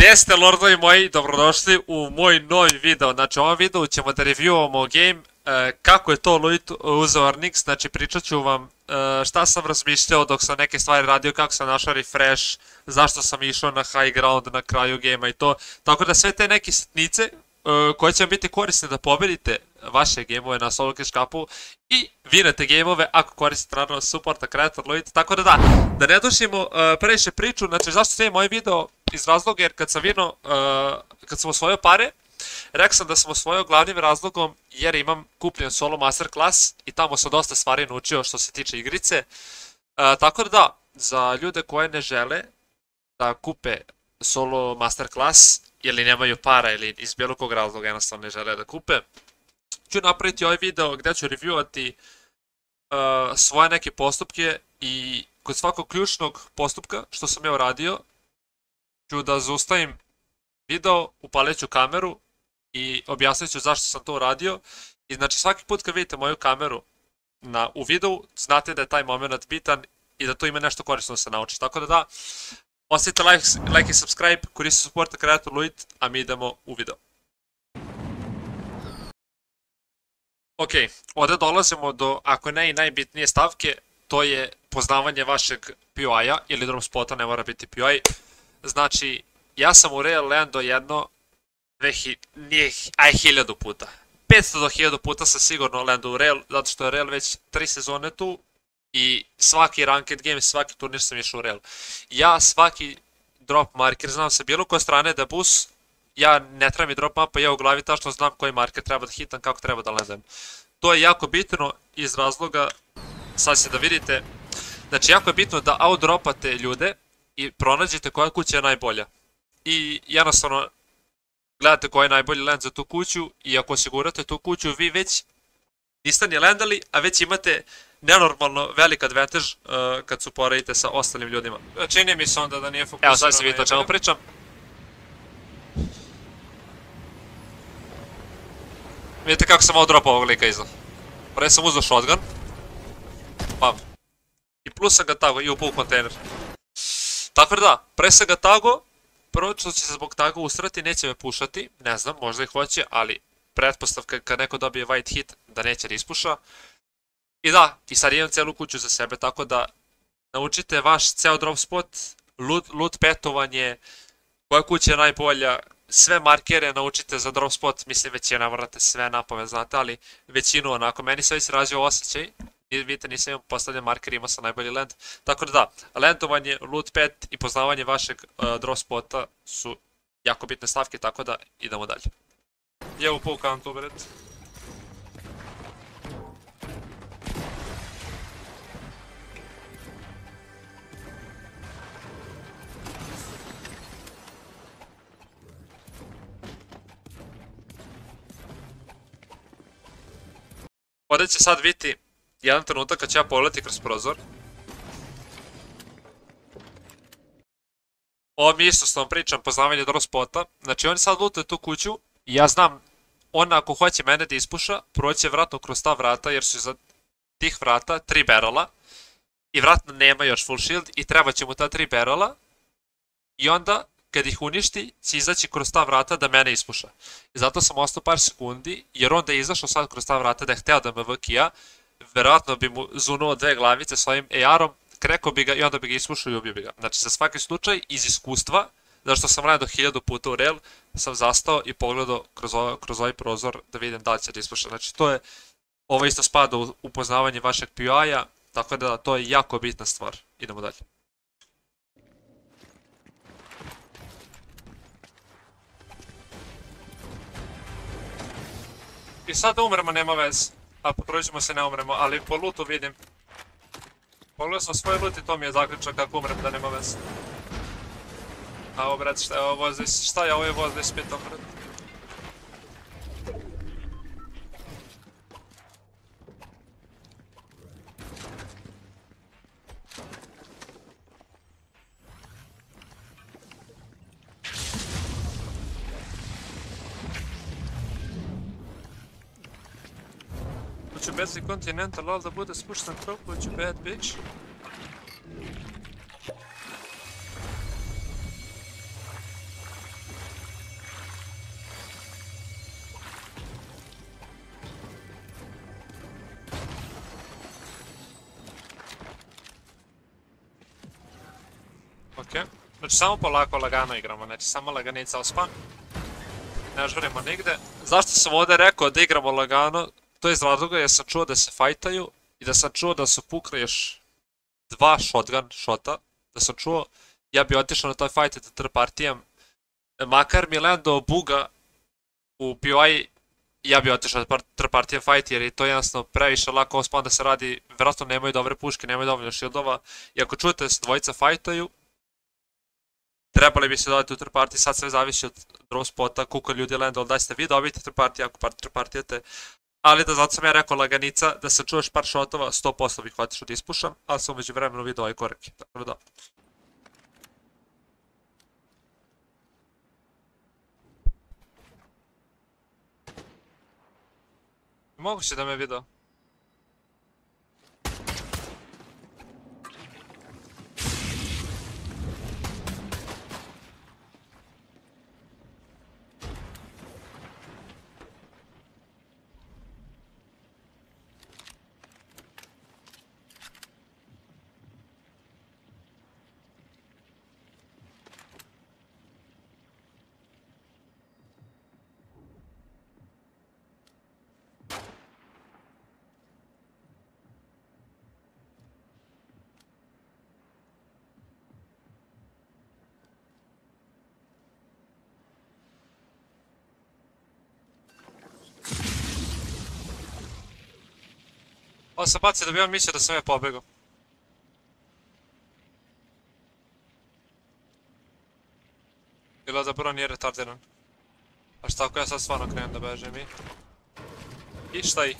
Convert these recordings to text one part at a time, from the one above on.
Deste ste lordovi moji, dobrodošli u moj novi video. Znači u ovom videu ćemo da reviewamo game e, kako je to Luit uzeo Arnix, znači pričat ću vam e, šta sam razmišljao dok sam neke stvari radio, kako sam našao refresh, zašto sam išao na high ground na kraju gema i to. Tako da sve te neke sitnice e, koje će vam biti korisne da pobedite vaše gameove na solo cash cupu i vinete gameove ako koristite naravno supporta Creator Luit. Tako da da, da ne dušimo e, previše priču, znači zašto sve moj ovaj video iz razloga jer kad sam vino, uh, kad sam osvojio pare, rekao sam da sam osvojio glavnim razlogom jer imam kupljen solo masterclass i tamo sam dosta stvari naučio što se tiče igrice. Uh, tako da da, za ljude koje ne žele da kupe solo masterclass ili nemaju para ili iz bilo kog razloga jednostavno ne žele da kupe, ću napraviti ovaj video gdje ću reviewati uh, svoje neke postupke i kod svakog ključnog postupka što sam ja uradio, ću da zaustavim video, upalit ću kameru i objasnit ću zašto sam to uradio. I znači svaki put kad vidite moju kameru na, u videu, znate da je taj moment bitan i da to ima nešto korisno da se nauči. Tako da da, ostavite like, like i subscribe, koristite supporta kreator Luit, a mi idemo u video. Ok, ovdje dolazimo do, ako ne i najbitnije stavke, to je poznavanje vašeg POI-a ili drop spota, ne mora biti POI. Znači, ja sam u Real Lando jedno, dvehi, nije, aj hiljadu puta. 500 do 1000 puta sam sigurno Lando u Real, zato što je Real već tri sezone tu i svaki ranked game, svaki turnir sam išao u Real. Ja svaki drop marker znam sa bilo koje strane da bus, ja ne treba mi drop mapa, ja u glavi tačno znam koji marker treba da hitam, kako treba da landem. To je jako bitno iz razloga, sad se da vidite, znači jako je bitno da outdropate ljude, i pronađete koja kuća je najbolja. I jednostavno gledate koja je najbolji land za tu kuću i ako osigurate tu kuću, vi već niste ni landali, a već imate nenormalno velik advantage uh, kad su poredite sa ostalim ljudima. Čini mi se onda da nije fokusirano. Evo sad se vidite o čemu pričam. Vidite kako sam odropao ovog lika iza. Pre sam uzao shotgun. Pa. I plus sam ga tako i upao u kontejner. Tako da, pre svega tago, prvo što će se zbog tago usrati, neće me pušati, ne znam, možda i hoće, ali pretpostavka kad neko dobije white hit, da neće da ispuša. I da, i sad imam celu kuću za sebe, tako da naučite vaš ceo drop spot, loot, loot petovanje, koja kuća je najbolja, sve markere naučite za drop spot, mislim već morate sve napove znate, ali većinu onako, meni se već razvio osjećaj, vidite nisam imao postavljen marker, imao sam najbolji land. Tako da da, landovanje, loot pet i poznavanje vašeg uh, draw spota su jako bitne stavke, tako da idemo dalje. Evo u pol kantu. Ovdje će sad biti jedan trenutak kad će ja pogledati kroz prozor. Ovo mi isto s tom pričam, poznavanje dobro spota. Znači oni sad lute tu kuću i ja znam, on ako hoće mene da ispuša, proće vratno kroz ta vrata jer su za tih vrata tri barrela. I vratno nema još full shield i treba će mu ta tri barrela. I onda, kad ih uništi, će izaći kroz ta vrata da mene ispuša. I zato sam ostao par sekundi, jer onda je izašao sad kroz ta vrata da je hteo da me vkija verovatno bi mu zunuo dve glavice svojim AR-om, kreko bi ga i onda bi ga ispušao i ubio bi ga. Znači, za svaki slučaj, iz iskustva, zašto sam radio hiljadu puta u rel, sam zastao i pogledao kroz, ovo, kroz ovaj prozor da vidim da li će da ispuša. Znači, to je, ovo isto spada u upoznavanje vašeg PUI-a, tako da to je jako bitna stvar. Idemo dalje. I sad umremo, nema veze. A potruđimo se ne umremo, ali po lootu vidim. Pogledao sam svoj loot i to mi je zaključak kako umrem da nema veze. A ovo bret, šta je ovo voz, šta je ovo je voz da ispitam bret? Jersey Continental, ali da bude spušten toliko ću bad bitch. Znači, samo polako lagano igramo, znači samo laganica ospa. Ne žurimo nigde. Zašto sam ovdje rekao da igramo lagano, To je iz razloga jer sam čuo da se fajtaju i da sam čuo da su pukli još dva shotgun shota. Da sam čuo, ja bi otišao na toj fajt da tr partijam. Makar mi Lando buga u POI, ja bi otišao na tr partijam fajt jer je to jednostavno previše lako ospan da se radi. Vjerojatno nemaju dobre puške, nemaju dovoljno shieldova. I ako čujete da se dvojica fajtaju, trebali bi se dodati u third party, sad sve zavisi od draw spota, koliko ljudi lenda, ali da ste vi dobiti third party, ako par third partijete. Ali da zato sam ja rekao laganica, da se čuješ par shotova, 100% bih otišao da ispušam, ali sam umeđu vremenu vidio ovaj korake, tako da da. Moguće da me vidio. On se baci da bi on mislio da sam ja pobegao. Bilo da bro nije retardiran. A šta ako ja sad stvarno krenem da bežem i... I šta i?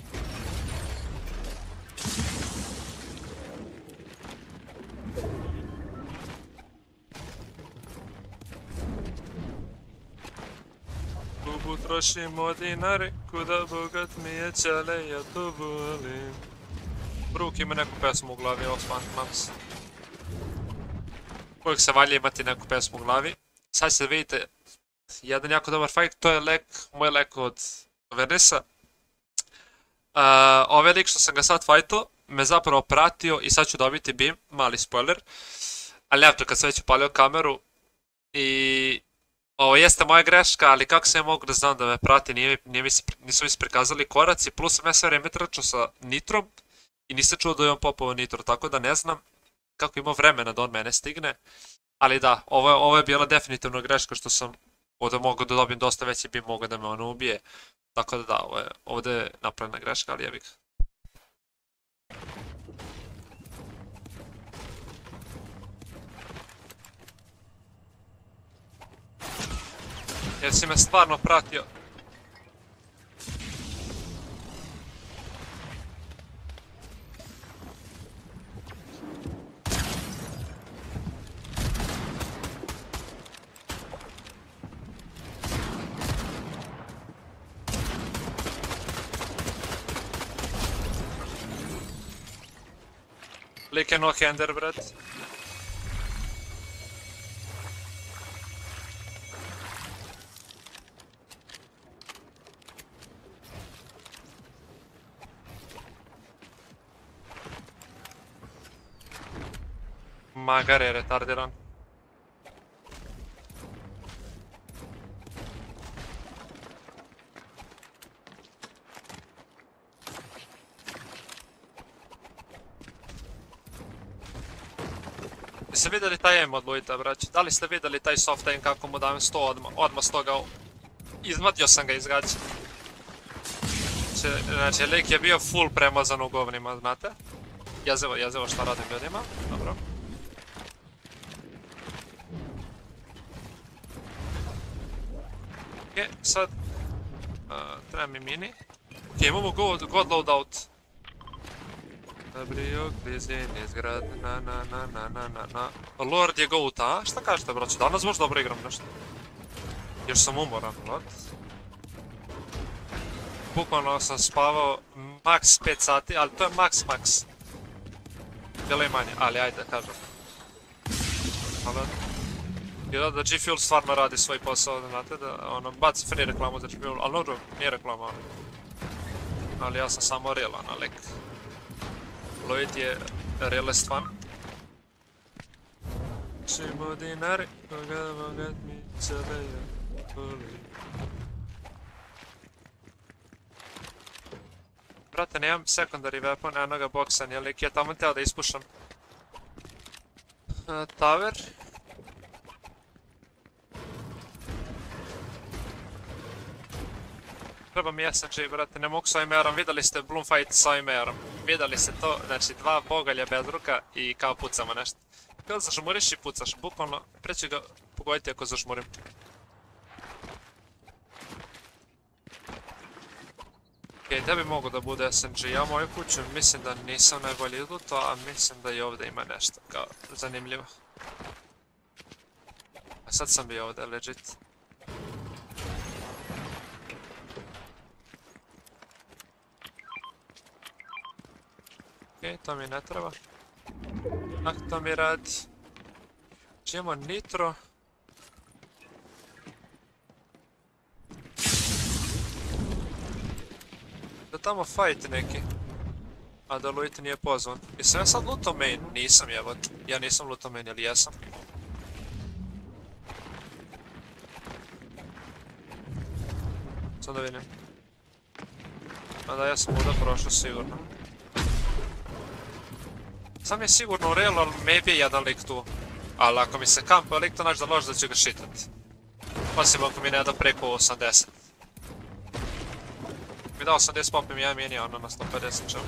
Kubu trošimo dinare, kuda bogat mi je čale, ja to volim. Brook ima neku pesmu u glavi, Osman Mams. Uvijek se valje imati neku pesmu u glavi. Sad se vidite, jedan jako dobar fight, to je lek, moj lek od Vernisa. Uh, ovaj lik što sam ga sad fajto, me zapravo pratio i sad ću dobiti beam, mali spoiler. Ali nevto kad sam već upalio kameru i ovo jeste moja greška, ali kako se ja mogu da znam da me prati, nije, nije mi se, nisu mi se prikazali koraci, plus sam ja sve vreme trčao sa nitrom, i nisam čuo da je on popovao nitro, tako da ne znam kako imao vremena da on mene stigne. Ali da, ovo je, ovo je bila definitivno greška što sam ovdje mogao da dobijem dosta veće bi mogao da me ono ubije. Tako da da, ovo je, ovdje je napravljena greška, ali jebik. Jesi me stvarno pratio? Lei che non ha Underbreath. Magari retarderan. Jeste vidjeli taj M od Luita, braći? Da li ste vidjeli taj soft aim kako mu dam 100 odmah, odmah s toga? Izmatio sam ga iz gaća. Znači, znači, lik je bio full premazan u govnima, znate? Jezevo, jezevo šta radim ljudima, dobro. Okej, sad... Uh, treba mi mini. Okej, imamo god, god loadout. Abrio klizini zgrad, na na na na na na na Lord je goat, a? Šta kažete, braći? Danas baš dobro igram nešto. Još sam umoran, what? Bukvalno sam spavao max 5 sati, ali to je max max. Delo manje, ali ajde kažem. Hvala. I da, da G-Fuel stvarno radi svoj posao, znate, da ono, baci free reklamu za G-Fuel, ali dobro, nije reklama. Ali ja sam samo realan, like. Lloyd je realist fan. Čimo dinari, koga bogat mi sebe je voli. Brate, nemam secondary weapon, enoga boksa, nije lik je tamo teo da ispušam. Uh, tower. Treba mi SMG, brate, ne mogu s OMR-om, videli ste Bloomfight s OMR-om. Videli ste to, znači dva bogalja bez ruka i kao pucamo nešto. Kao zažmuriš i pucaš, bukvalno, preći ga pogoditi ako zažmurim. Okej, okay, bi mogu da bude SMG, ja moju kuću mislim da nisam najbolji izluto, a mislim da i ovdje ima nešto kao zanimljivo. A sad sam bio ovdje, legit. Okej, to mi ne treba. Ah, to mi radi. Čijemo nitro. Da tamo fight neki. A da Luit nije pozvan. Jesam ja sad luto main? Nisam jebot. Ja nisam luto main, ili jesam? Sad da vidim. A da, ja sam ovdje prošao sigurno. Sam je sigurno u realu, ali maybe jedan lik tu. Ali ako mi se kampa pa lik to naći da lož da ću ga šitat. Osim ako mi ne da preko 80. Mi da 80 popim ja mini ono na 150 čemu.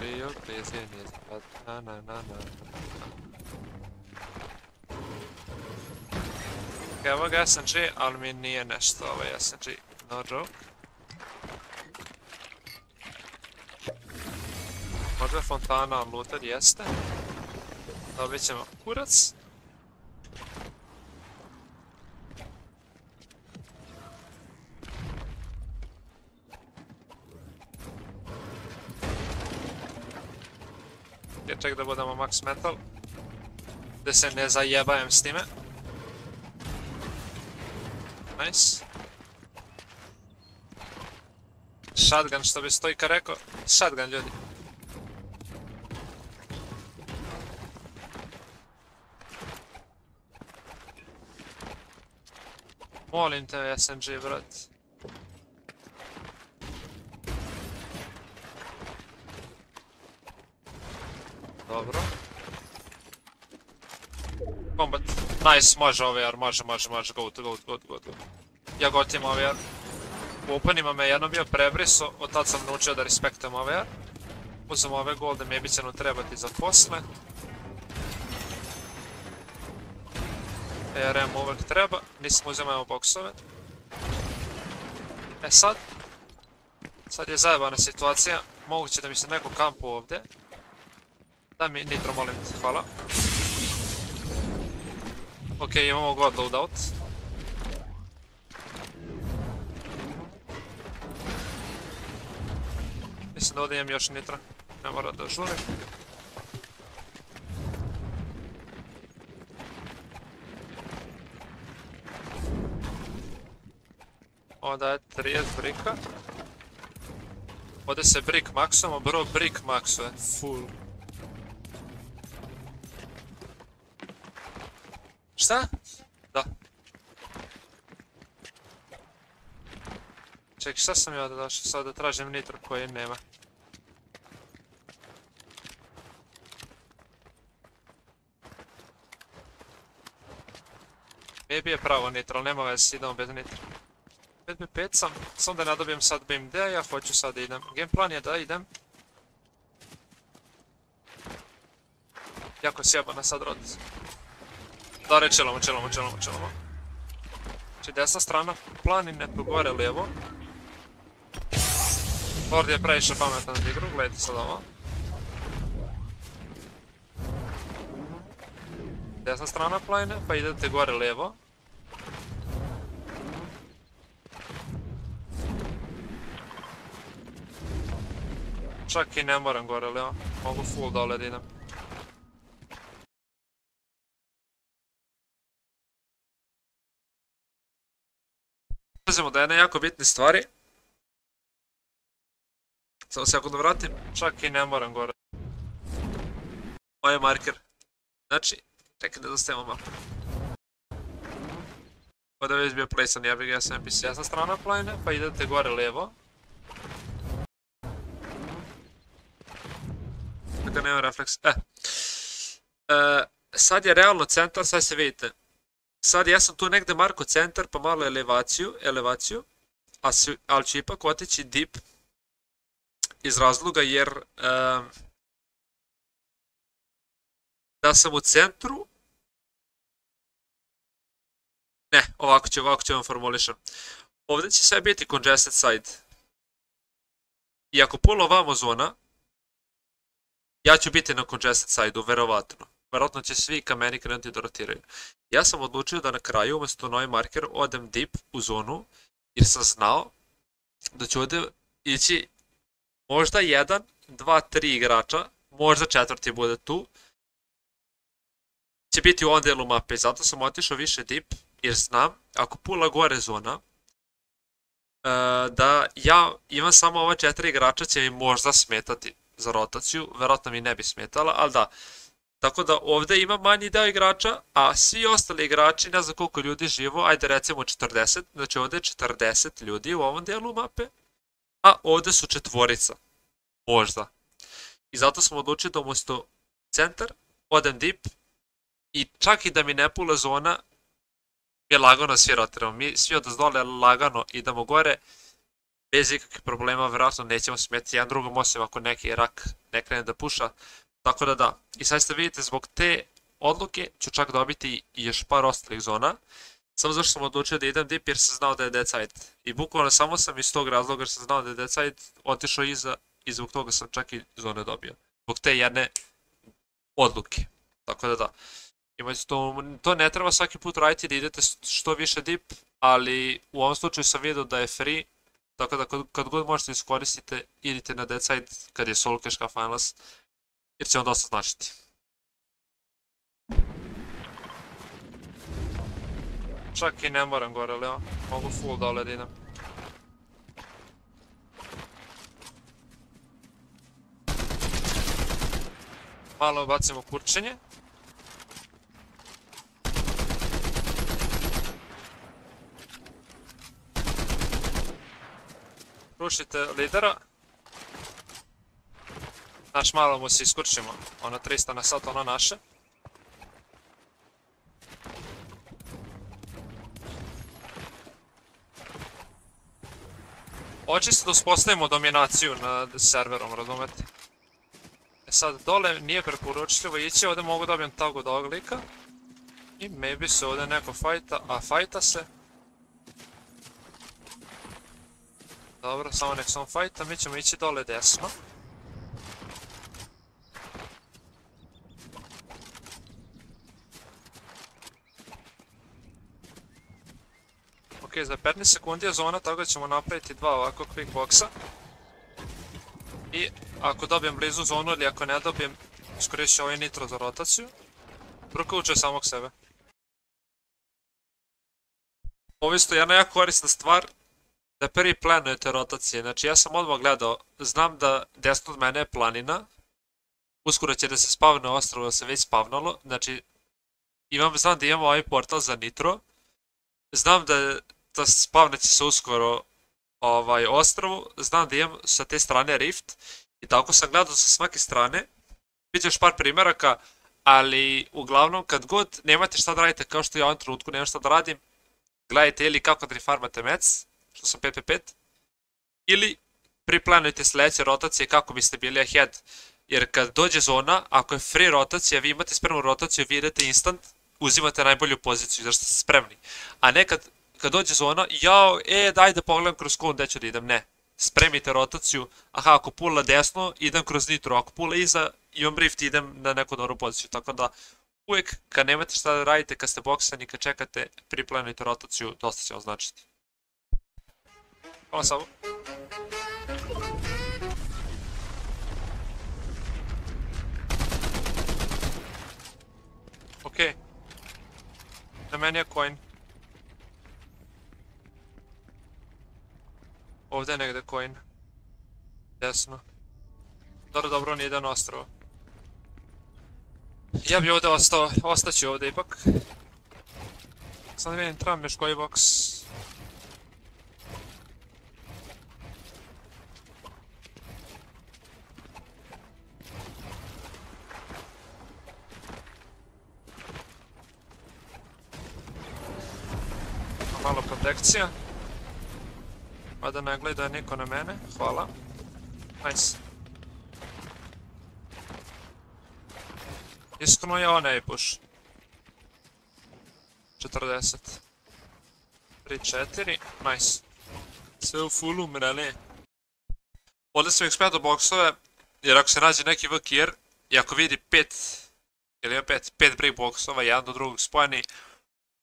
Bio blizjen je na na na na Evo ga SMG, ali mi nije nešto ovaj SMG, no joke. Možda je fontana looter, jeste. Dobit ćemo kurac. Ja ček da budemo max metal. Da se ne zajebajem s time. Nice. Shotgun što bi Stojka rekao. Shotgun ljudi. Molim te SMG, brat. Dobro. Combat. Nice, može ovaj OVR, može, može, može, go to, go to, go to, go to. Ja gotim OVR. Ovaj U openima me jedno bio prebriso, od tad sam naučio da respektujem ovaj OVR. Uzem ove golde, maybe će nam trebati za posle. ERM uvek treba, nisam uzimao boksove. E sad, sad je zajebana situacija, moguće da mi se neko kampu ovdje. Daj mi nitro, molim te, hvala. Ok, imamo god loadout. Mislim da ovdje imam još nitra, ne mora da žurim. Onda je 30 brika. Ovdje se brick maksujemo, bro brick maksuje, full. Šta? Da. Ček, šta sam ja da došao sad da tražim nitro koje nema? Maybe je pravo nitro, ali nema veze, idemo bez nitro. 5 sam, sam da nadobijem sad BMD, ja hoću sad da idem. Game plan je da idem. Jako je sjebana sad rod. Dore, čelamo, čelamo, čelamo, čelamo. Znači desna strana planine, tu gore lijevo. Lord je previše pametan za igru, gledajte sad ovo. Desna strana planine, pa idete gore lijevo. Čak i ne moram gore, ali ja mogu full dole da idem. Ulazimo da jedne jako bitne stvari. Samo se ako da vratim, čak i ne moram gore. Ovo je marker. Znači, čekaj da zastavimo mapu. Ovdje da već bio plesan, ja bih ga sam pisao Ja sam strana plane, pa idete gore levo. Da nema refleks. E. Eh. e. Eh, sad je realno centar, sad se vidite. Sad ja sam tu negde marko centar, pa malo elevaciju, elevaciju. A si, ali ću ipak otići deep iz razloga jer e, da sam u centru ne, ovako ću, ovako ću vam formulišem ovdje će sve biti congested side i ako puno vamo zona ja ću biti na congested side-u, verovatno. Verovatno će svi kameni krenuti da rotiraju. Ja sam odlučio da na kraju umjesto novi marker odem deep u zonu jer sam znao da ću ovdje ići možda jedan, dva, tri igrača, možda četvrti bude tu, će biti u ovom delu mape. Zato sam otišao više deep, jer znam, ako pula gore zona, eh, da ja imam samo ova četiri igrača će mi možda smetati za rotaciju, verovatno mi ne bi smetala, ali da. Tako da ovdje ima manji deo igrača, a svi ostali igrači, ne znam koliko ljudi živo, ajde recimo 40, znači ovdje je 40 ljudi u ovom dijelu mape, a ovdje su četvorica. Možda. I zato smo odlučili da umjesto centar, odem deep i čak i da mi ne pule zona, mi lagano svi rotiramo. Mi svi od dole lagano idemo gore, bez ikakvih problema, vjerojatno nećemo smeti jedan drugom osim ako neki rak ne krene da puša. Tako da da. I sad ste vidite, zbog te odluke ću čak dobiti i još par ostalih zona. Samo zašto sam odlučio da idem deep jer sam znao da je dead side. I bukvalno samo sam iz tog razloga jer sam znao da je dead side otišao iza i zbog toga sam čak i zone dobio. Zbog te jedne odluke. Tako da da. Imajte to, to ne treba svaki put raditi da idete što više deep, ali u ovom slučaju sam vidio da je free, tako da kad, kad god možete iskoristite, idite na dead kad je solo cache finals, jer će vam dosta značiti. Čak i ne moram gore, ali ja mogu full dole da idem. Malo bacimo kurčenje. Rušite lidera. Znaš, malo mu se iskurčimo. Ono 300 na sat, ono naše. Očisto da uspostavimo dominaciju nad serverom, razumete? E sad dole nije preporučljivo ići, ovdje mogu dobijem tag od ovog lika. I maybe se ovdje neko fajta, a fajta se. Dobro, samo nek sam fajta, mi ćemo ići dole desno. Ok, za 15 sekundi je zona, tako da ćemo napraviti dva ovako quick boxa. I ako dobijem blizu zonu ili ako ne dobijem, iskoristit ću ovaj nitro za rotaciju. Prokuću samog sebe. Ovisno, jedna jako korisna stvar, da prvi planujete rotacije. Znači ja sam odmah gledao, znam da desno od mene je planina, uskoro će da se spavne ostrovo, da se već spavnalo, znači imam, znam da imamo ovaj portal za nitro, znam da, da spavne će se uskoro ovaj ostrovo, znam da imam sa te strane rift. I tako sam gledao sa svake strane. Vidite još par primjeraka, ali uglavnom kad god nemate šta da radite kao što ja u ovom trenutku nemam šta da radim, gledajte ili kako da refarmate mec, što sam 5 ili priplanujte sljedeće rotacije kako biste bili ahead. Jer kad dođe zona, ako je free rotacija, vi imate spremnu rotaciju, vi idete instant, uzimate najbolju poziciju, jer ste spremni. A nekad kad dođe zona, jao, e, daj da pogledam kroz kon gde ću da idem, ne. Spremite rotaciju, aha, ako pula desno, idem kroz nitro, ako pula iza, imam rift, idem na neku dobru poziciju, tako da uvijek kad nemate šta da radite, kad ste boksani, kad čekate, priplanujte rotaciju, dosta će vam značiti. Hvala samo. Okej. Okay. Na meni je coin. Ovdje je negdje coin. Desno. Dobro, dobro, on je jedan ostrovo. Ja bi ovdje ostao, ostaću ovdje ipak. Sad vidim, trebam još koji box. Malo protekcija. Mada ne gleda niko na mene, hvala. Nice. Iskreno ja ne push. 40. 3-4, nice. Sve u fullu, umreli. Ovdje sam ekspert do boksove, jer ako se nađe neki VKR, i ako vidi 5, ili je 5, 5 break boksova, jedan do drugog spojeni,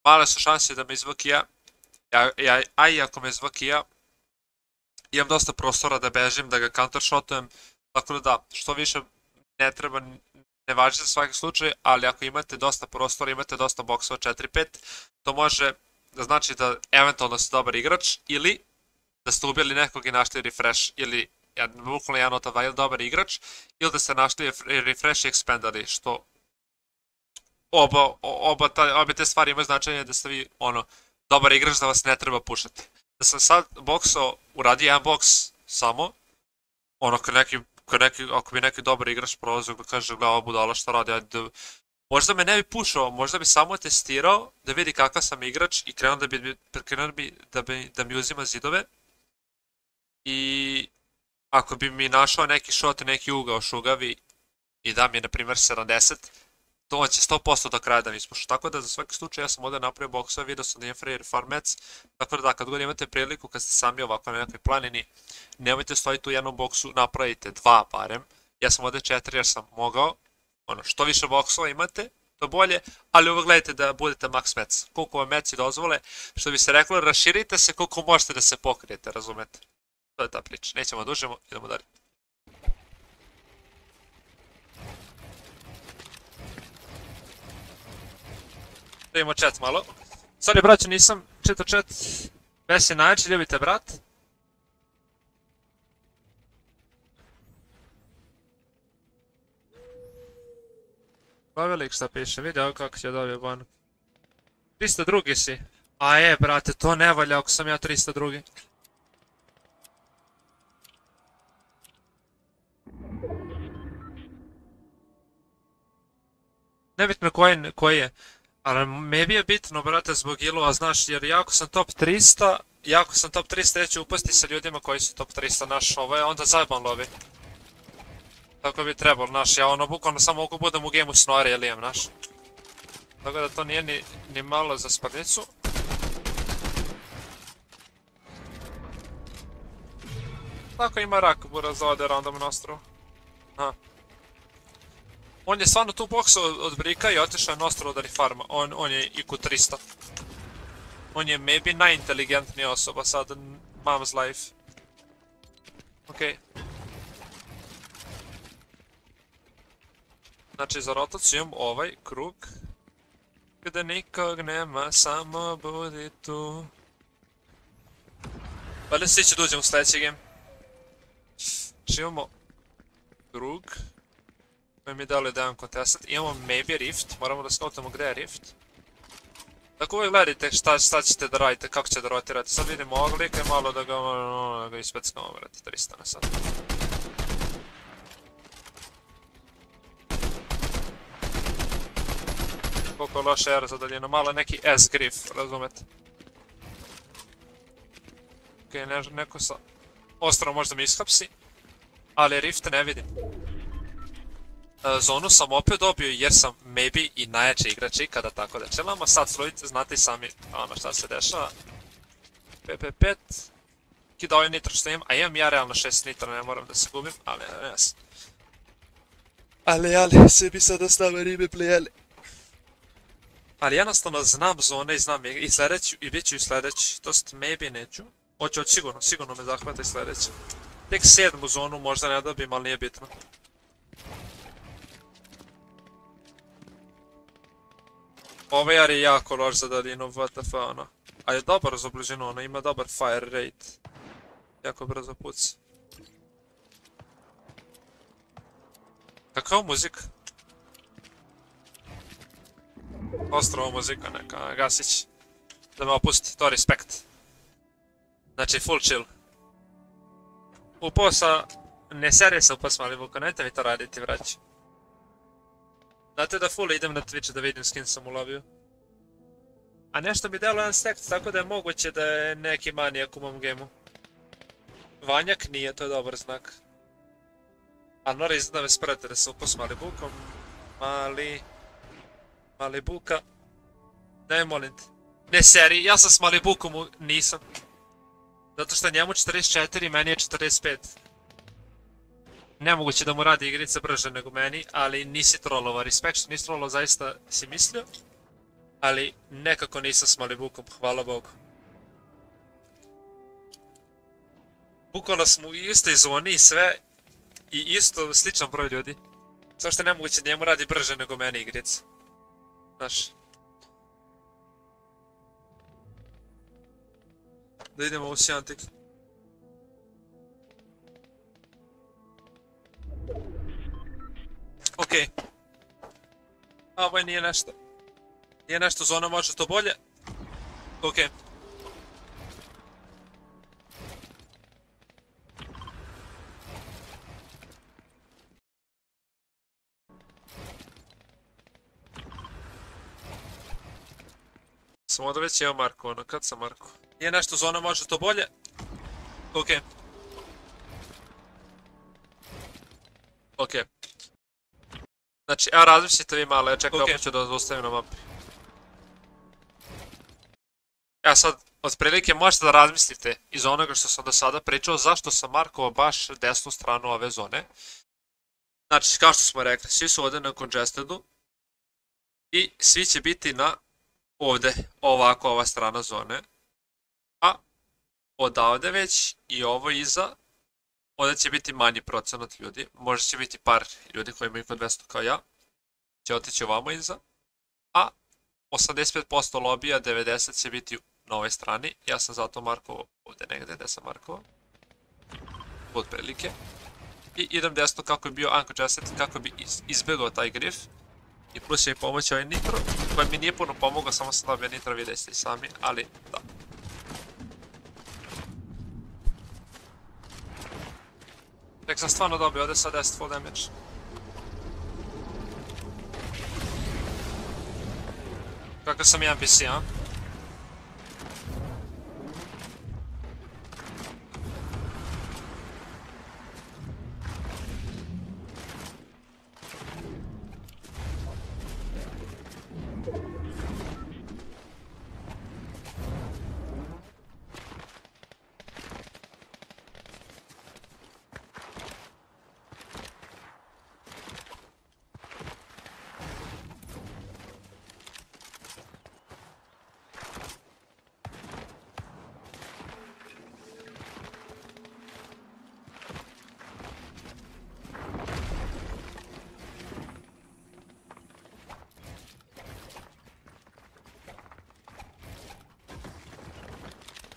male su šanse da me izvakija, ja, ja, a i ako me zvakija, imam dosta prostora da bežim, da ga countershotujem, tako da da, što više ne treba, ne važi za svaki slučaj, ali ako imate dosta prostora, imate dosta boksova 4-5, to može da znači da eventualno ste dobar igrač, ili da ste ubili nekog i našli refresh, ili ja, bukvalno jedan od tada dobar igrač, ili da ste našli refresh i expandali, što oba, oba, ta, oba te stvari imaju značenje da ste vi ono, dobar igrač da vas ne treba pušati da sam sad boksao, uradio jedan boks samo, ono kad neki, kad neki, ako bi neki dobar igrač prolazio da kaže gleda ovo budala što radi, ajde da, možda me ne bi pušao, možda bi samo testirao da vidi kakav sam igrač i krenuo da bi, krenuo bi, da, bi, da mi uzima zidove. I ako bi mi našao neki shot, neki ugao šugavi i da mi je na primjer 70, to će 100% do kraja da mi ispušu. Tako da za svaki slučaj ja sam ovdje napravio boksove, vidio sam da je Freer farmec, tako da kad god imate priliku, kad ste sami ovako na nekoj planini, nemojte stojiti u jednom boksu, napravite dva barem. Ja sam ovdje četiri jer sam mogao, ono, što više boksova imate, to bolje, ali uvijek gledajte da budete max mec. Koliko vam meci dozvole, što bi se reklo, raširite se koliko možete da se pokrijete, razumete? To je ta priča. Nećemo dužemo, idemo dalje. Da imamo chat malo. Sorry braćo, nisam čitao chat. Bes je najjači, ljubite brat. Pavelik šta piše, vidi ovo kako će dobio ban. 302 si. A je, brate, to ne valja ako sam ja 302. Nebitno koji, koji je. Ali me bi je bitno, brate, zbog ilova, znaš, jer jako sam top 300, jako sam top 300, ja ću upasti sa ljudima koji su top 300, naš, ovo je onda zajeban lobby. Tako bi trebalo, znaš, ja ono, bukvalno samo mogu budem u gameu snore jel imam, znaš. Tako da to nije ni, ni malo za spadnicu. Tako ima rak, bura za ode random nostru. Aha. On je stvarno tu boksao od brika i otišao je Nostro da farma. On, on je IQ 300. On je maybe najinteligentnija osoba sad Mom's life. Okej. Okay. Znači za rotaciju imam ovaj krug. Gde nikog nema, samo budi tu. Valjda se će da uđem u sljedeći game. Znači imamo krug me mi dali da imam contestant. Imamo maybe rift, moramo da scoutamo gdje je rift. Tako uvijek gledajte šta, šta ćete da radite, kako ćete da rotirate. Sad vidimo ovog lika i malo da ga, ono, ono, da ga ispeckamo, vrati, 300 na sat. Koliko je loša za daljinu, malo neki S-grif, razumete. Okej, okay, ne, neko sa Ostro možda mi ishapsi, ali rift ne vidim. E, zonu sam opet dobio jer sam maybe i najjači igrač ikada tako da čelamo, sad slojite, znate i sami ono šta se dešava. PP5, kidao je nitro što imam, a imam ja realno 6 nitra, ne moram da se gubim, ali ne, ne, Ali, ali, sebi sada stave ribe plejeli. Ali jednostavno znam zone i znam i sljedeću, i bit ću i sljedeći, to jest maybe neću. Hoću, hoću sigurno, sigurno me zahvata i sljedeći. Tek sedmu zonu možda ne dobim, ali nije bitno. Pa ovaj ar je jako loš za daljinu, WTF ono. A je dobar za bližinu, ono ima dobar fire rate. Jako brzo puci. Kakav muzik? Ostrovo muzika neka, Gasić. Da me opusti, to respekt. Znači, full chill. Upao sa... Ne serije se upao s mali Vuka, nemojte mi to raditi, vraću. Znate da full idem na Twitch da vidim s kim sam ulovio. A nešto mi delo jedan sekt, tako da je moguće da je neki manijak u mom gemu. Vanjak nije, to je dobar znak. A mora iznad me sprete da se upao s mali bukom. Mali... Mali buka. Ne molim te. Ne seri, ja sam s mali bukom nisam. Zato što njemu 44, meni je 45. Nemoguće da mu radi igrica brže nego meni, ali nisi trolova, Respekt što nisi trolova, zaista si mislio. Ali nekako nisam s Malibukom, hvala Bogu. Bukvalno smo u istoj zoni i sve, i isto sličan broj ljudi. Samo što je nemoguće da njemu radi brže nego meni igrica. Znaš. Da idemo u Sjantik. Okej. Okay. A ovo nije nešto. Nije nešto zona može to bolje. Okej. Okay. Sam onda već jeo Marko, ono, kad sam Marko? Nije nešto zona može to bolje. Okej. Okay. Okej. Okay. Znači, evo razmišljite vi malo, ja čekam okay. ću da zaustavim na mapi. Ja sad, od prilike možete da razmislite iz onoga što sam do sada pričao, zašto sam markovao baš desnu stranu ove zone. Znači, kao što smo rekli, svi su ovdje na congestedu i svi će biti na ovdje, ovako ova strana zone. A odavde već i ovo iza, onda će biti manji procenat ljudi, možda će biti par ljudi koji imaju kod 200 kao ja, će otići ovamo iza, a 85% lobija, 90 će biti na ovoj strani, ja sam zato Markovo ovdje negdje gdje sam Markovo. od prilike, i idem desno kako je bio Anko Jesset, kako bi izbjegao taj grif, i plus će mi pomoći ovaj nitro, koji mi nije puno pomogao, samo sam dobio nitro, vidjeli ste i sami, ali da. Tek sam stvarno dobio, ovdje sad 10 full damage. Kako sam jedan PC, a?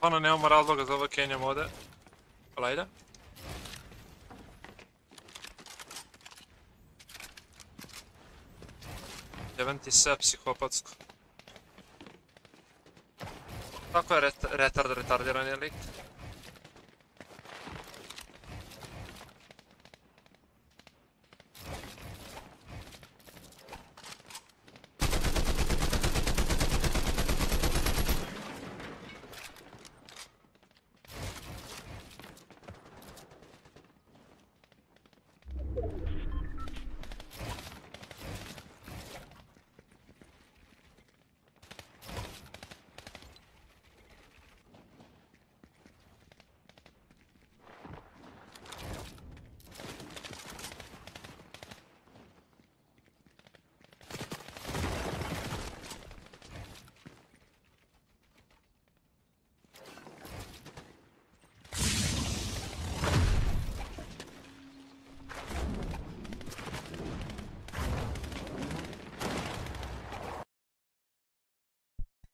Stvarno nemamo razloga za ovo kenjam ovdje. Hvala ide. Jebem ti se psihopatsko. Tako je retard retardiran je lik.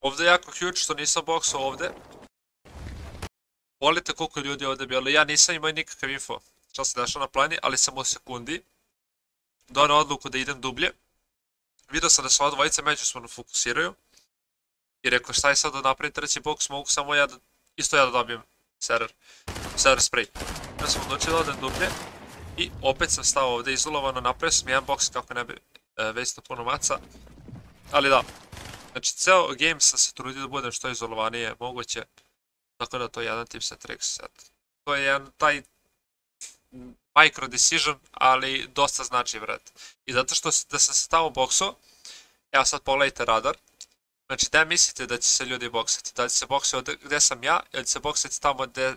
Ovdje je jako huge što nisam boksao ovdje. Volite koliko ljudi ovdje bilo. Ja nisam imao nikakav info što se dešao na plani, ali sam u sekundi donio odluku da idem dublje. vidio sam da se ova dvojica međusobno fokusiraju. I rekao šta je sad da napravim treći box, mogu samo ja da, isto ja da dobijem server, server spray. Ja sam odlučio da odem dublje i opet sam stao ovdje izolovano, napravio sam jedan box kako ne bi e, već to puno maca. Ali da, znači ceo game sam se trudio da budem što izolovanije moguće, tako da to je jedan tips and tricks sad. To je jedan taj micro decision, ali dosta znači vrat. I zato što da sam se tamo bokso, evo sad pogledajte radar, znači da mislite da će se ljudi boksati? Da će se boksati gdje sam ja, ili će se boksati tamo gdje,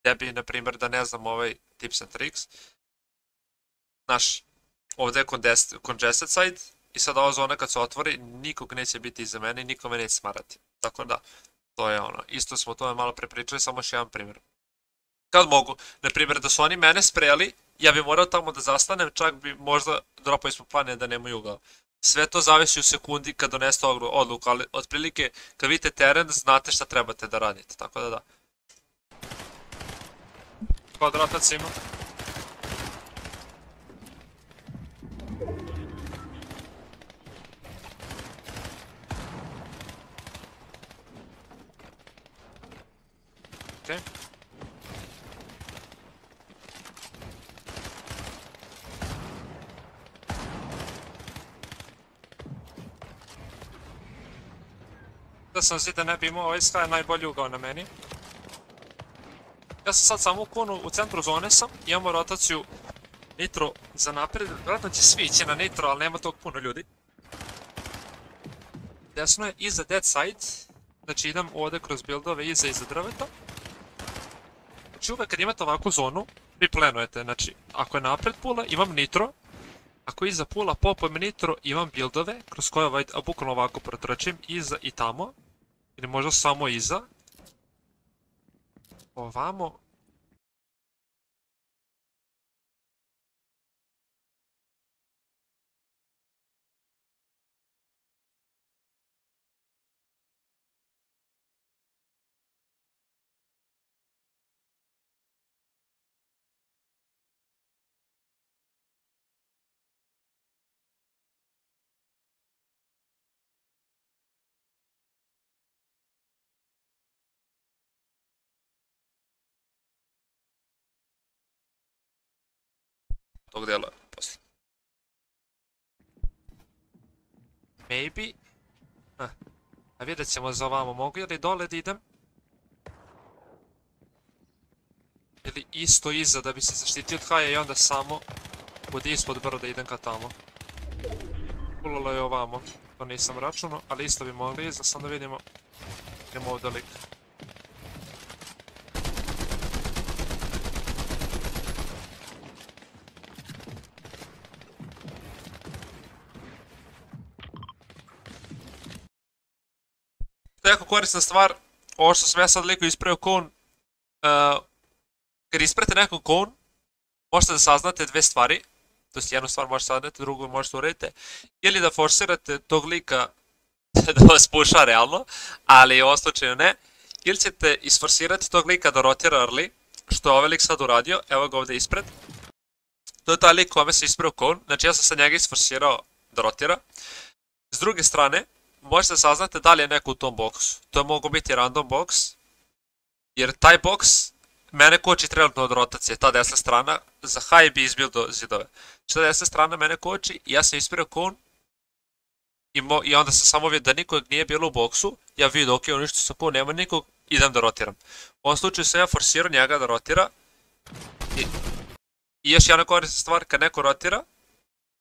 gdje bi, na primjer, da ne znam ovaj tips and tricks. Znaš, ovdje je congested side, i sad ova zona kad se otvori, nikog neće biti iza mene i nikome neće smarati. Tako da, to je ono. Isto smo o tome malo prepričali, samo još jedan primjer kad mogu, na primjer da su oni mene sprejali, ja bi morao tamo da zastanem, čak bi možda dropao ispod plane da nemaju ugao. Sve to zavisi u sekundi kad doneste odluku, ali otprilike kad vidite teren, znate šta trebate da radite, tako da da. Kvadratac ima. Okej. Da sam zida ne bi imao, ovaj Sky je najbolji ugao na meni. Ja sam sad samo u konu, u centru zone sam, imamo rotaciju nitro za napred, vjerojatno će svi ići na nitro, ali nema tog puno ljudi. Desno je iza dead side, znači idem ovdje kroz buildove iza iza drveta. Znači uvek kad imate ovakvu zonu, vi plenujete, znači ako je napred pula imam nitro, ako iza pula popujem nitro imam buildove kroz koje ovaj, bukvalno ovako protrčim iza i tamo. Ili možda samo iza. Ovamo. Tog dela posle. Maybe. A, a vidjet ćemo za ovamo. Mogu li dole da idem? Ili isto iza da bi se zaštitio od haja i onda samo od ispod brda idem ka tamo. Ulalo je ovamo. To nisam računao, ali isto bi mogli iza. Sam da vidimo. Idemo ovdje lik. Jako korisna stvar, ovo što sam ja sad liko ispravio kon, uh, kad isprete nekom kon, možete da saznate dve stvari, to jest jednu stvar možete saznati, drugu možete urediti, ili da forsirate tog lika da vas puša realno, ali u ovom slučaju ne, ili ćete isforsirati tog lika da rotira early, što je ovaj lik sad uradio, evo ga ovdje ispred. To je taj lik kome se ispravio kon, znači ja sam sa njega isforsirao da rotira. S druge strane, možete saznate da li je neko u tom boksu. To je mogo biti random box, jer taj boks mene koči trenutno od rotacije, ta desna strana, za high bi izbil do zidove. Znači ta desna strana mene koči i ja sam ispirao kon i, mo, i onda sam samo vidio da nikog nije bilo u boksu, ja vidio ok, ništa sam kon, nema nikog, idem da rotiram. U ovom slučaju sam ja forsirao njega da rotira i, i još jedna korisna stvar, kad neko rotira,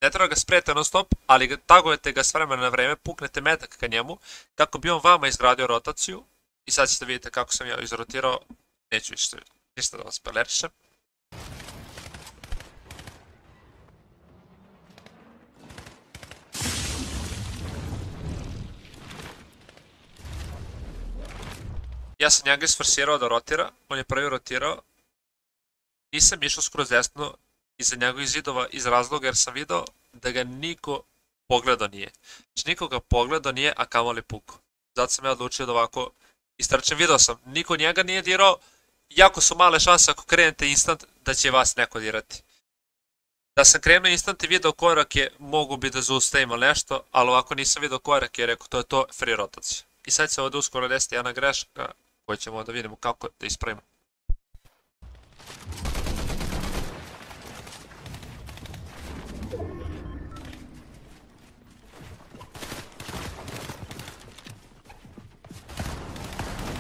ne treba ga sprejete non stop, ali ga, tagujete ga s vremena na vreme, puknete metak ka njemu, kako bi on vama izgradio rotaciju, i sad ćete vidjeti kako sam ja izrotirao, neću više ništa da vas spelerišem. Ja sam njega isforsirao da rotira, on je prvi rotirao, nisam išao skroz desno, iza njegovih zidova iz razloga jer sam video da ga niko pogledao nije. Znači niko ga pogledao nije, a kamoli puko. Zato sam ja odlučio da ovako istračem. Video sam, niko njega nije dirao, jako su male šanse ako krenete instant da će vas neko dirati. Da sam krenuo instant i video korake, mogu bi da zaustavim nešto, ali ovako nisam video korake, rekao to je to free rotacija. I sad se ovdje uskoro desiti jedna greška koju ćemo da vidimo kako da ispravimo.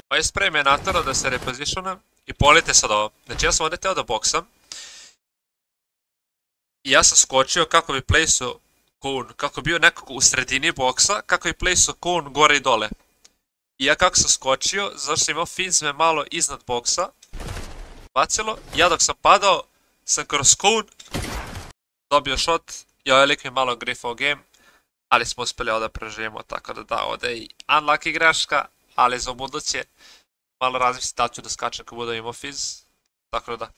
Pa ovaj spray me natara da se repoziciona i polite sad ovo. Znači ja sam ovdje teo da boksam. I ja sam skočio kako bi placeao kon, kako bi bio nekako u sredini boksa, kako bi placeao kon gore i dole. I ja kako sam skočio, zašto sam imao fins me malo iznad boksa, bacilo, ja dok sam padao, sam kroz kon dobio shot, i ovaj lik mi malo grifao game, ali smo uspeli ovdje preživimo, tako da da, ovdje i unlucky greška, ali za buduće malo razmisliti da ću da skačem kad budem imao fiz, tako da da.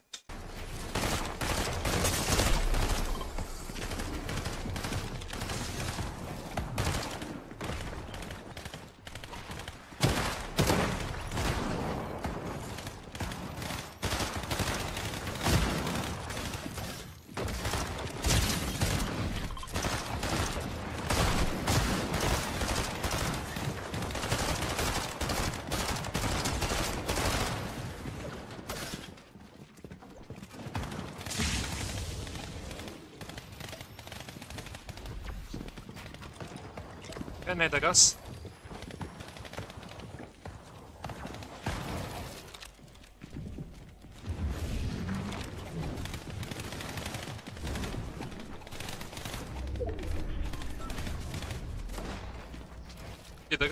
E, ne da gas.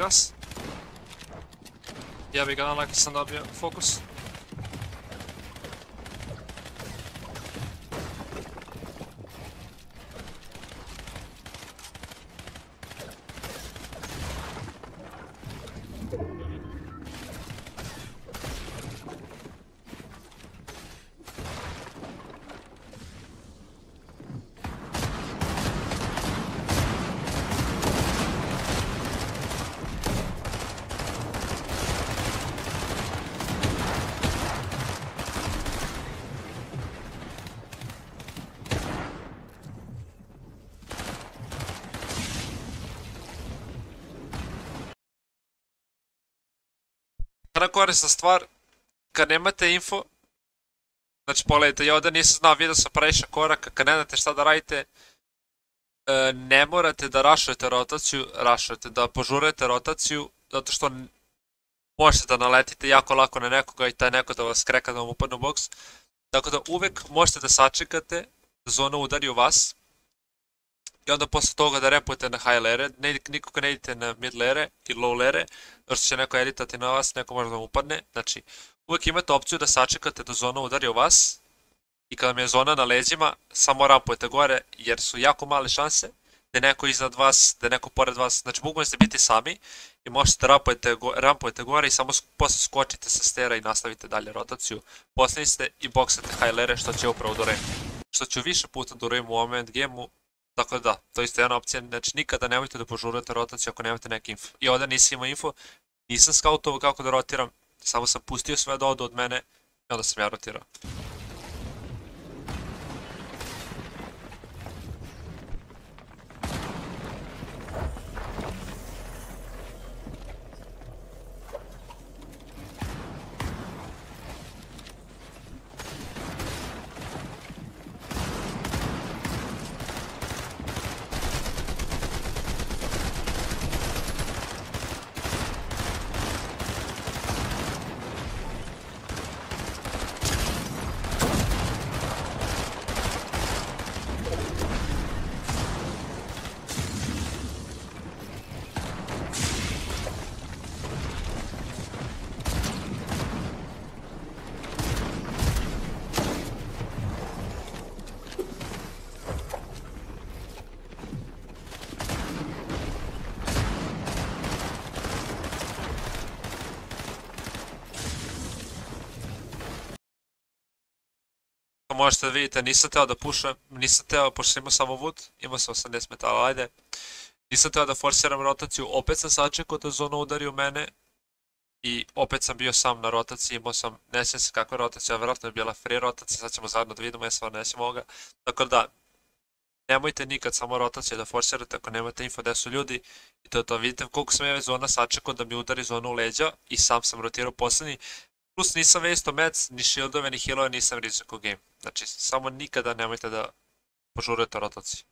Ide gas. Ja bi ga na sam dobio fokus. Korisna stvar, kad nemate info, znači pogledajte, ja ovdje nisam znao, vidio sam previše koraka, kad ne znate šta da radite, e, ne morate da rašujete rotaciju, rašujete, da požurete rotaciju, zato što možete da naletite jako lako na nekoga i taj neko da vas kreka da vam upadne u boks. Tako da uvek možete da sačekate da zona udari u vas, i onda posle toga da repujete na high lere, ne, nikoga ne idite na mid lere i low lere, zato će neko editati na vas, neko možda vam upadne, znači uvijek imate opciju da sačekate da zona udari u vas i kada vam je zona na leđima, samo rampujete gore jer su jako male šanse da je neko iznad vas, da je neko pored vas, znači bukvalno ste biti sami i možete da rampujete, go, rampujete gore i samo posle skočite sa stera i nastavite dalje rotaciju, posljednite i boksate high lere što će upravo do Što ću više puta do u ovom endgameu, Tako da, to isto je jedna opcija, znači nikada nemojte da požurujete rotaciju ako nemate neki info. I ovdje nisam imao info, nisam scoutovao kako da rotiram, samo sam pustio sve da odu od mene i onda sam ja rotirao. Možete da vidite, nisam teo da pušam, nisam teo, pošto imao samo wood, imao sam 80 metala, ajde. Nisam teo da forsiram rotaciju, opet sam sačekao da zona udari u mene. I opet sam bio sam na rotaciji, imao sam, ne sjećam se kakva rotacija, vjerojatno je bila free rotacija, sad ćemo zajedno da vidimo, ja stvarno sjećam ovoga. Tako da, nemojte nikad samo rotacije da forsirate ako nemate info gde su ljudi. I to je to, vidite koliko sam ja zona sačekao da mi udari zonu u leđa i sam sam rotirao poslednji. Plus nisam vesto mec, ni shieldove, ni healove, nisam riziko game. Znači, samo nikada nemojte da požurujete rotaciju.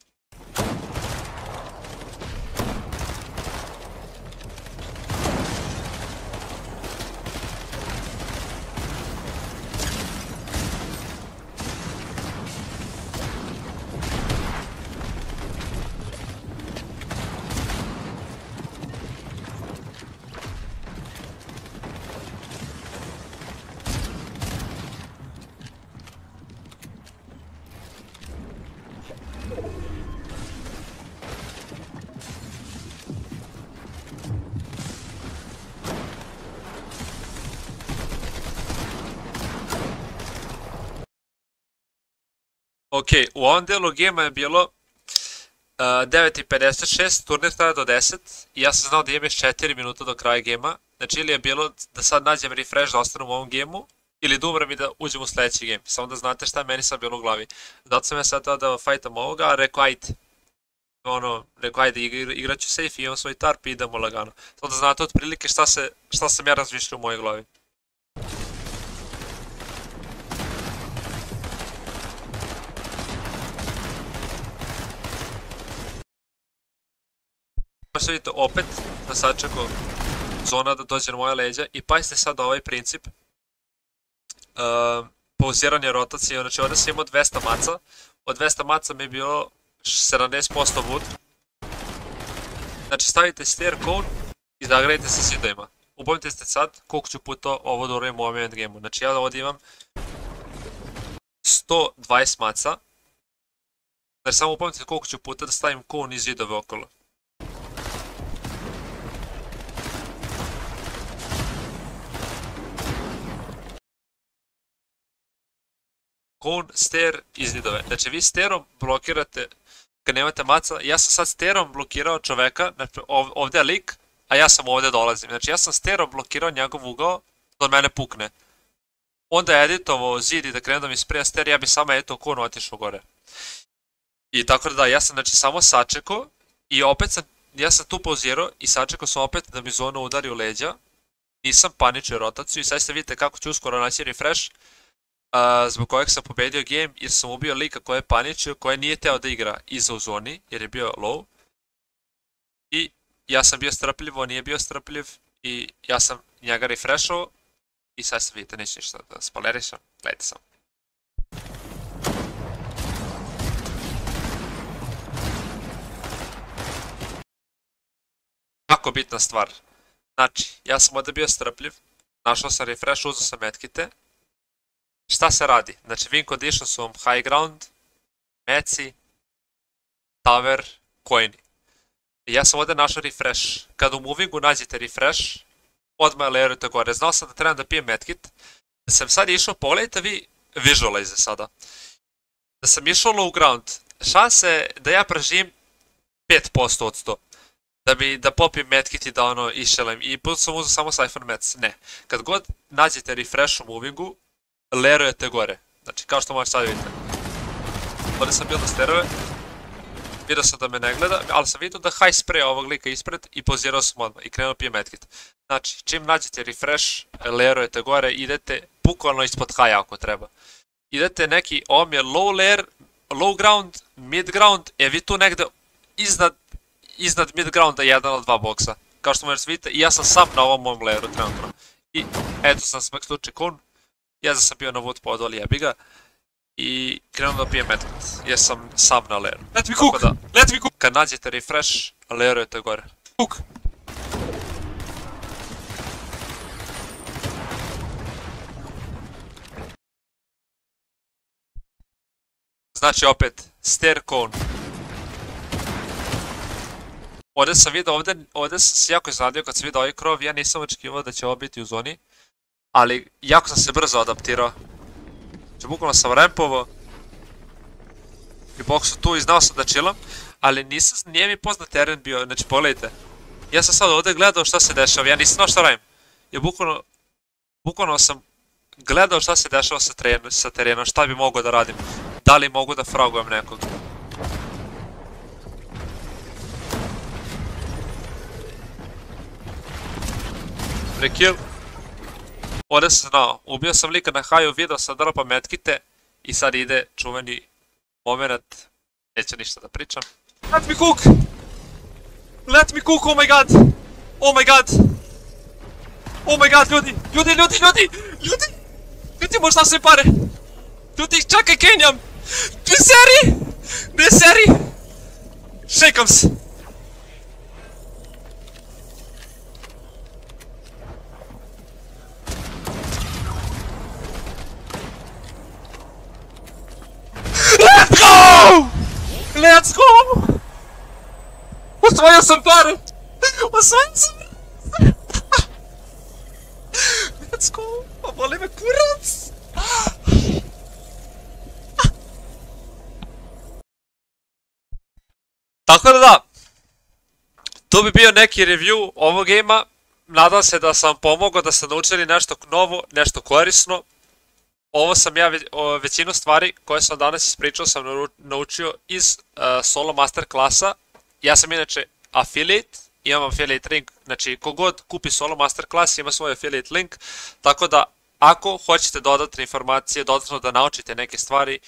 Ok, u ovom delu gema je bilo eh, uh, 9.56, turnir traja do 10 i ja sam znao da imam još 4 minuta do kraja gema. Znači ili je bilo da sad nađem refresh da ostanem u ovom gemu, ili da umrem i da uđem u sljedeći game. Samo da znate šta meni sad bilo u glavi. Zato sam ja sad tada da fajtam ovoga, a rekao ajde. Ono, rekao ajde igraću safe i imam svoj tarp i idemo lagano. Samo da znate otprilike šta, se, šta sam ja razmišljao u mojoj glavi. Se vidite opet da sačekao zona da dođe na moja leđa i pazite sad ovaj princip uh, pauziranje rotacije, znači ovdje sam imao 200 maca, od 200 maca mi je bilo 70% wood. Znači stavite stair cone i zagradite se zidojima. Upomnite ste sad koliko ću puta ovo da uradim u ovom endgameu. Znači ja ovdje imam 120 maca. Znači samo upamtite koliko ću puta da stavim cone i zidove okolo. Kon, ster i zidove. Znači vi sterom blokirate, kad nemate maca, ja sam sad sterom blokirao čoveka, znači ovdje je lik, a ja sam ovdje dolazim. Znači ja sam sterom blokirao njegov ugao da od mene pukne. Onda je editovo zid i da krenu da mi spreja ster, ja bi samo eto kon otišao gore. I tako da da, ja sam znači samo sačekao i opet sam, ja sam tu pauzirao i sačekao sam opet da mi zona udari u leđa. Nisam paničio rotaciju i sad ste vidite kako ću uskoro naći refresh a, zbog kojeg sam pobedio game jer sam ubio lika koje je paničio, koje nije teo da igra iza u zoni jer je bio low. I ja sam bio strpljiv, on nije bio strpljiv i ja sam njega refreshao i sad se vidite, neću ništa da spolerišam, gledajte sam. Jako bitna stvar. Znači, ja sam ovdje bio strpljiv, našao sam refresh, uzao sam medkite, Šta se radi? Znači win condition su vam high ground, meci, tower, coini. Ja sam ovdje našao refresh. Kad u movingu nađete refresh, odmah layerujete gore. Znao sam da trebam da pijem medkit. Da sam sad išao, pogledajte vi visualize sada. Da sam išao low ground, šanse da ja preživim 5% od 100 da bi da popim medkit i da ono išelem i put sam uzao samo Cypher Mets, ne. Kad god nađete refresh u movingu, lerujete gore. Znači, kao što možete sad vidite. Ovdje sam bio na sterove. Vidio sam da me ne gleda, ali sam vidio da high spray ovog lika ispred i pozirao sam odmah i krenuo pije medkit. Znači, čim nađete refresh, lerujete gore, idete bukvalno ispod high ako treba. Idete neki, ovom je low layer, low ground, mid ground, e vi tu negde iznad, iznad mid grounda jedan od dva boksa. Kao što možete vidite, i ja sam sam na ovom mom layeru trenutno. I eto sam smak slučaj kun, ja sam bio na wood podol jebi. I krenuo da pijem medkit, jer sam sam na leru. Let me cook! Da, Let me cook! Kad nađete refresh, lerujete gore. Cook! Znači opet, stair cone. Ovdje sam vidio, ovdje, ovdje sam se jako izradio kad sam vidio ovaj krov, ja nisam očekivao da će ovo biti u zoni Ali, jako sam se brzo adaptirao. Znači, bukvalno sam rampovo. I boksu tu i znao sam da chillam. Ali nisam, nije mi poznat teren bio, znači pogledajte. Ja sam sad ovdje gledao šta se dešava, ja nisam znao šta radim. Ja bukvalno, bukvalno sam gledao šta se dešava sa, teren, sa terenom, šta bi mogao da radim. Da li mogu da fragujem nekog. Rekill. Ovdje se znao, ubio sam lika na haju, video sam dropa metkite i sad ide čuveni moment. Neće ništa da pričam. Let me cook! Let me cook, oh my god! Oh my god! Oh my god, ljudi! Ljudi, ljudi, ljudi! Ljudi! Ljudi, možda se pare! Ljudi, čakaj, kenjam! Ne seri! Ne seri! Šekam se! Let's go! Let's go! Osvojio sam pare! Osvojio sam Let's go! Pa boli me kurac! Tako da da, to bi bio neki review ovog gejma. Nadam se da sam pomogao, da ste naučili nešto novo, nešto korisno. Ovo sam ja većinu stvari koje sam danas ispričao sam naučio iz uh, solo master klasa. Ja sam inače affiliate, imam affiliate link, znači kogod kupi solo master klas ima svoj affiliate link, tako da ako hoćete dodatne informacije, dodatno da naučite neke stvari,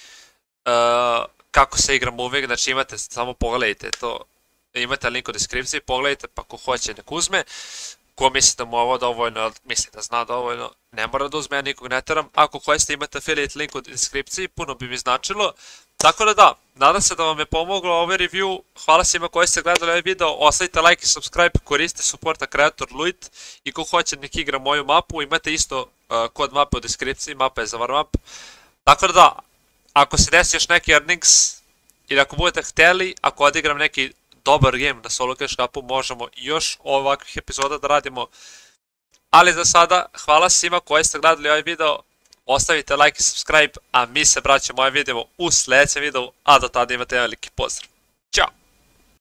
uh, kako se igra uvijek, znači imate, samo pogledajte to, imate link u deskripciji, pogledajte pa ko hoće nek uzme, ko misli da mu ovo dovoljno, misli da zna dovoljno, ne mora da uzme, ja nikog ne teram, ako hoćete imate affiliate link u deskripciji, puno bi mi značilo, tako da da, nadam se da vam je pomoglo ovaj review, hvala svima koji ste gledali ovaj video, ostavite like i subscribe, koriste supporta kreator Luit. I ko hoće nek igra moju mapu, imate isto uh, kod mape u deskripciji, mapa je za warm tako da da, ako se desi još neki earnings, ili ako budete hteli, ako odigram neki dobar game na solo cash cupu, možemo još ovakvih epizoda da radimo. Ali za sada, hvala svima koji ste gledali ovaj video, ostavite like i subscribe, a mi se braćemo ovaj video u sljedećem videu, a do tada imate veliki pozdrav.